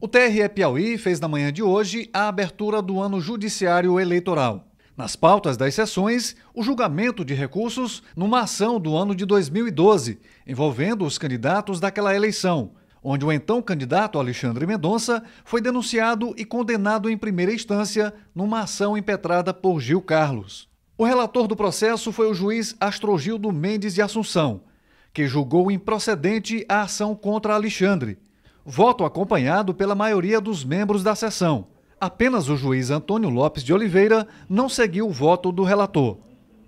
O TRE Piauí fez na manhã de hoje a abertura do ano judiciário eleitoral. Nas pautas das sessões, o julgamento de recursos numa ação do ano de 2012, envolvendo os candidatos daquela eleição, onde o então candidato Alexandre Mendonça foi denunciado e condenado em primeira instância numa ação impetrada por Gil Carlos. O relator do processo foi o juiz Astrogildo Mendes de Assunção, que julgou improcedente a ação contra Alexandre Voto acompanhado pela maioria dos membros da sessão. Apenas o juiz Antônio Lopes de Oliveira não seguiu o voto do relator.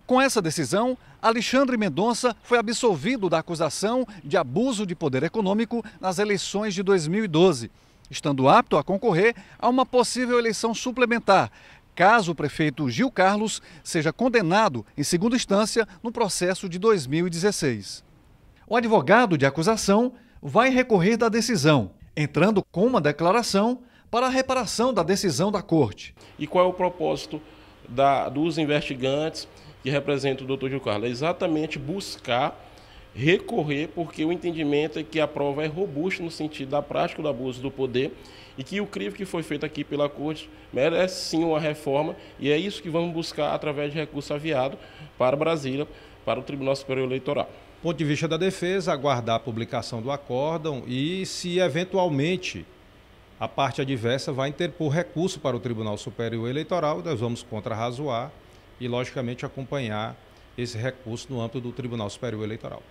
Com essa decisão, Alexandre Mendonça foi absolvido da acusação de abuso de poder econômico nas eleições de 2012, estando apto a concorrer a uma possível eleição suplementar, caso o prefeito Gil Carlos seja condenado em segunda instância no processo de 2016. O advogado de acusação vai recorrer da decisão, entrando com uma declaração para a reparação da decisão da Corte. E qual é o propósito da, dos investigantes que representam o doutor Gil Carlos? É exatamente buscar recorrer, porque o entendimento é que a prova é robusta no sentido da prática do abuso do poder e que o crime que foi feito aqui pela Corte merece sim uma reforma e é isso que vamos buscar através de recurso aviado para Brasília, para o Tribunal Superior Eleitoral ponto de vista da defesa, aguardar a publicação do acórdão e, se eventualmente a parte adversa vai interpor recurso para o Tribunal Superior Eleitoral, nós vamos contrarrazoar e, logicamente, acompanhar esse recurso no âmbito do Tribunal Superior Eleitoral.